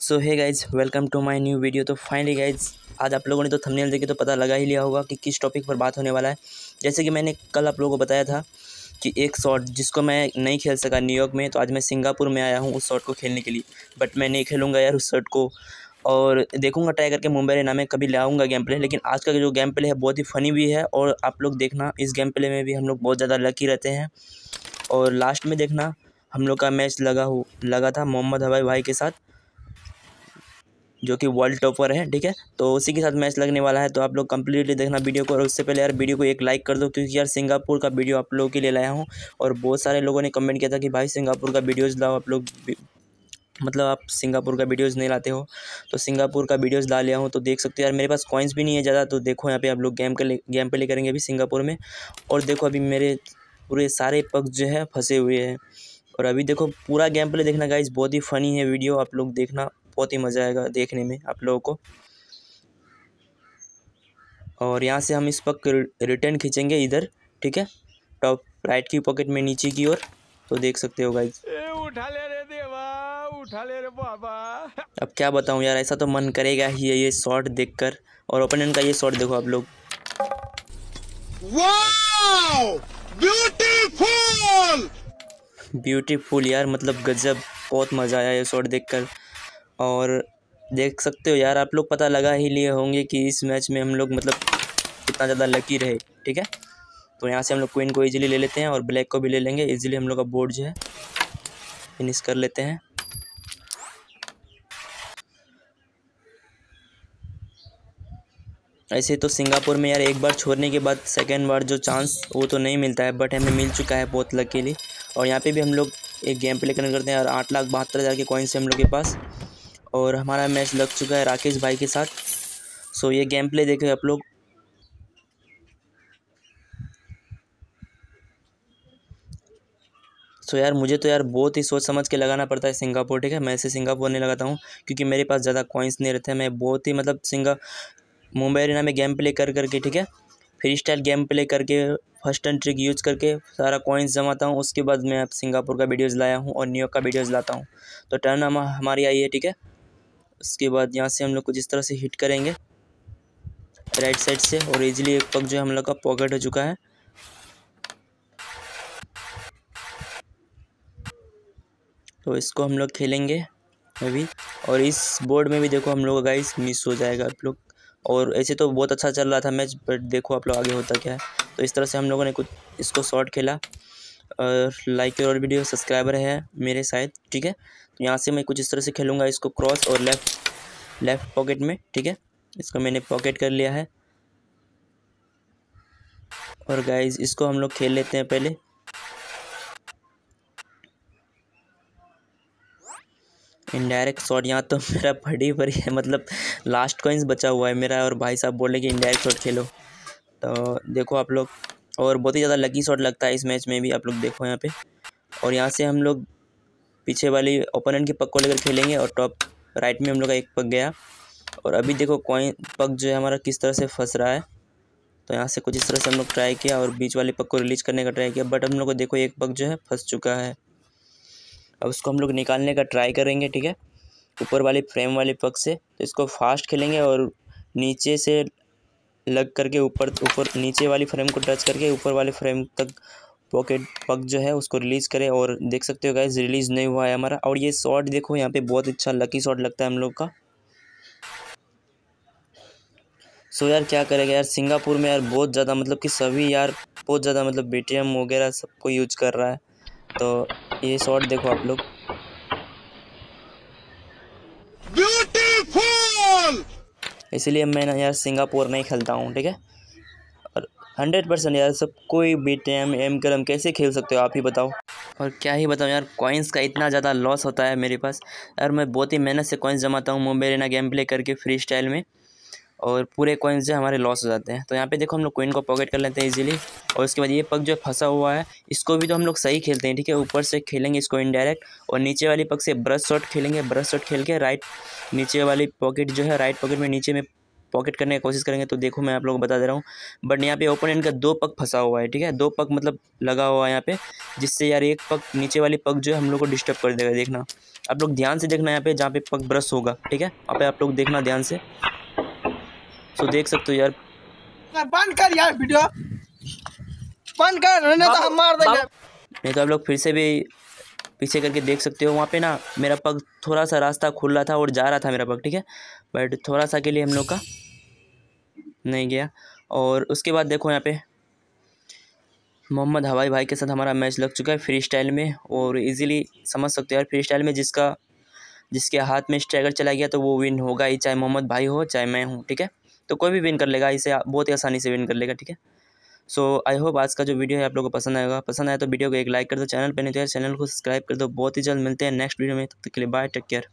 So hi guys welcome to my new video तो finally guys आज आप लोगों ने तो थंबनेल देखे तो पता लगा ही लिया होगा कि किस टॉपिक पर बात होने वाला है। जैसे कि मैंने कल आप लोगों को बताया था कि एक शॉट जिसको मैं नहीं खेल सका न्यूयॉर्क में तो आज मैं सिंगापुर में आया हूँ उस शॉट को खेलने के लिए। बट मैं नहीं खेलूँगा यार उस शॉट को। और देखूँगा ट्राई करके मुंबई रेना में कभी ले आऊँगा गेम प्ले लेकिन आज का जो गेम प्ले है बहुत ही फ़नी भी है और आप लोग देखना, इस गेम प्ले में भी हम लोग बहुत ज़्यादा लकी रहते हैं। और लास्ट में देखना, हम लोग का मैच लगा हो, लगा था मोहम्मद हवाई भाई के साथ। जो कि वर्ल्ड टॉपर है, ठीक है? तो उसी के साथ मैच लगने वाला है तो आप लोग कंप्लीटली देखना वीडियो को, और उससे पहले यार वीडियो को एक लाइक कर दो, क्योंकि यार सिंगापुर का वीडियो आप लोगों के लिए लाया हूँ, और बहुत सारे लोगों ने कमेंट किया था कि भाई सिंगापुर का वीडियोज़ लाओ, आप लोग मतलब आप सिंगापुर का वीडियोज़ नहीं लाते हो तो सिंगापुर का वीडियोज़ ला लिया हूँ तो देख सकते हो यार, मेरे पास कॉइन्स भी नहीं है ज़्यादा तो देखो यहाँ पे आप लोग गेम के गेम प्ले करेंगे अभी सिंगापुर में, और देखो अभी मेरे पूरे सारे पक्ष जो है, फंसे हुए हैं, और अभी देखो पूरा गेम प्ले देखना गाइज़ बहुत ही फ़नी है वीडियो आप लोग देखना बहुत ही मज़ा आएगा देखने में आप लोगों को। और यहाँ से हम इस पक रिटर्न खींचेंगे इधर ठीक है? टॉप राइट की पॉकेट में नीचे की ओर तो देख सकते हो गाइज़ उठा ले रे देवा उठा ले रे बाबा। अब क्या बताऊँ यार ऐसा तो मन करेगा ही है ये शॉट देखकर। और ओपोनेंट का ये शॉट देखो आप लोग। ब्यूटीफुल ब्यूटीफुल यार मतलब गजब बहुत मज़ा आया ये शॉट देखकर। और देख सकते हो यार, आप लोग पता लगा ही लिए होंगे कि इस मैच में हम लोग मतलब कितना ज़्यादा लकी रहे, ठीक है? तो यहाँ से हम लोग क्वीन को इजीली ले लेते हैं और ब्लैक को भी ले लेंगे। इजीली हम लोग का बोर्ड जो है फिनिश कर लेते हैं। ऐसे तो सिंगापुर में यार एक बार छोड़ने के बाद सेकेंड बार जो चांस वो तो नहीं मिलता है बट हमें मिल चुका है बहुत लकीली और यहाँ पे भी हम लोग एक गेम प्ले करते हैं और आठ लाख बहत्तर हज़ार के कॉइन्स हम लोग के पास। और हमारा मैच लग चुका है राकेश भाई के साथ। सो ये गेम प्ले देखे आप लोग। सो यार, मुझे तो यार बहुत ही सोच समझ के लगाना पड़ता है सिंगापुर, ठीक है? मैं ऐसे सिंगापुर नहीं लगाता हूँ, क्योंकि मेरे पास ज़्यादा कॉइन्स नहीं रहते मैं बहुत ही मतलब सिंगा मुंबई अरेना में गेम प्ले कर करके, ठीक है? फ्री स्टाइल गेम प्ले करके फ़र्स्ट एंड ट्रिक यूज़ करके सारा कॉइन्स जमाता हूँ। उसके बाद मैं अब सिंगापुर का वीडियोज़ लाया हूँ और न्यूयॉर्क का वीडियोज़ लाता हूँ। तो टर्न हम, हमारी आई है, ठीक है? उसके बाद यहाँ से हम लोग कुछ इस तरह से हिट करेंगे राइट साइड से, और इजीली एक पग जो है हम लोग का पॉकेट हो चुका है। तो इसको हम लोग खेलेंगे अभी, और इस बोर्ड में भी देखो हम लोग गाइस मिस हो जाएगा आप लोग। और ऐसे तो बहुत अच्छा चल रहा था मैच बट देखो आप लोग आगे होता क्या है। तो इस तरह से हम लोगों ने कुछ इसको शॉर्ट खेला, और लाइक और वीडियो सब्सक्राइबर है मेरे शायद, ठीक है? यहाँ से मैं कुछ इस तरह से खेलूँगा इसको क्रॉस और लेफ़्ट लेफ़्ट पॉकेट में, ठीक है? इसको मैंने पॉकेट कर लिया है। और गाइज़ इसको हम लोग खेल लेते हैं पहले। इनडायरेक्ट शॉट यहाँ तो मेरा फटी पड़ी है मतलब लास्ट कॉइन्स बचा हुआ है मेरा, और भाई साहब बोल कि इनडायरेक्ट शॉट खेलो। तो देखो आप लोग, और बहुत ही ज़्यादा लकी शॉट लगता है इस मैच में भी, आप लोग देखो यहाँ पे। और यहाँ से हम लोग पीछे वाली ओपोनेंट के पग को लेकर खेलेंगे और टॉप राइट में हम लोग का एक पग गया। और अभी देखो कॉइन पग जो है हमारा किस तरह से फंस रहा है। तो यहाँ से कुछ इस तरह से हम लोग ट्राई किया और बीच वाले पग को रिलीज़ करने का ट्राई किया। बट हम लोग को देखो एक पग जो है फंस चुका है। अब उसको हम लोग निकालने का ट्राई करेंगे, ठीक है? ऊपर वाले फ्रेम वाले पग से। तो इसको फास्ट खेलेंगे और नीचे से लग करके ऊपर ऊपर, नीचे वाली फ्रेम को टच करके ऊपर वाले फ्रेम तक पॉकेट पग जो है उसको रिलीज़ करें और देख सकते हो गाइज़ रिलीज़ नहीं हुआ है हमारा। और ये शॉट देखो यहाँ पे बहुत अच्छा लकी शॉट लगता है हम लोग का। सो यार क्या करेगा यार? सिंगापुर में यार बहुत ज़्यादा मतलब कि सभी यार बहुत ज़्यादा मतलब बेटीएम वगैरह सबको यूज़ कर रहा है। तो ये शॉट देखो आप लोग। इसलिए मैं ना यार सिंगापुर नहीं खेलता हूँ ठीक है? हंड्रेड परसेंट यार, सब कोई बी टेम, एम करम कैसे खेल सकते हो, आप ही बताओ। और क्या ही बताऊँ यार कॉइन्स का इतना ज़्यादा लॉस होता है मेरे पास। यार, मैं बहुत ही मेहनत से कॉइन्स जमाता हूँ मुंबई रेना गेम प्ले करके फ्री स्टाइल में, और पूरे कॉइन्स जो हमारे लॉस हो जाते हैं। तो यहाँ पे देखो, हम लोग कॉइन को पॉकेट कर लेते हैं इजीली और उसके बाद ये पग जो फंसा हुआ है, इसको भी तो हम लोग सही खेलते हैं, ठीक है? ऊपर से खेलेंगे इसको इनडायरेक्ट और नीचे वाली पग से ब्रश शॉट खेलेंगे ब्रश शॉट खेल के राइट नीचे वाली पॉकेट जो है राइट पॉकेट में नीचे में पॉकेट करने की कोशिश करेंगे तो देखो मैं आप लोगों को बता दे रहा हूँ। बट यहाँ पे ओपोनेंट का दो पग फंसा हुआ है ठीक है? दो पग मतलब लगा हुआ है यहाँ पे जिससे यार एक पग नीचे वाली पग जो है हम लोग को डिस्टर्ब कर देगा देखना। आप लोग ध्यान से देखना यहाँ पे जहाँ पे पग ब्रश होगा ठीक है? वहाँ पे आप लोग देखना ध्यान से। सो देख सकते हो यार। बंद कर यार वीडियो बंद कर नहीं तो हम मार देंगे। नहीं तो आप लोग फिर से भी पीछे करके देख सकते हो, वहाँ पे ना मेरा पग थोड़ा सा रास्ता खुल रहा था और जा रहा था मेरा पग, ठीक है? बट थोड़ा सा के लिए हम लोग का नहीं गया। और उसके बाद देखो यहाँ पे, मोहम्मद हवाई भाई के साथ हमारा मैच लग चुका है फ्री स्टाइल में और इजीली समझ सकते हो यार फ्री स्टाइल में जिसका, जिसके हाथ में स्ट्राइकर चला गया तो वो विन होगा ही, चाहे मोहम्मद भाई हो, चाहे मैं हूँ, ठीक है? तो कोई भी विन कर लेगा, इसे बहुत ही आसानी से विन कर लेगा, ठीक है? सो आई होप आज का जो वीडियो है आप लोगों को पसंद आएगा। पसंद आया तो वीडियो को एक लाइक कर दो चैनल पर नहीं तो चैनल को सब्सक्राइब कर दो। बहुत ही जल्द मिलते हैं नेक्स्ट वीडियो में, तब तक के लिए बाय टेक केयर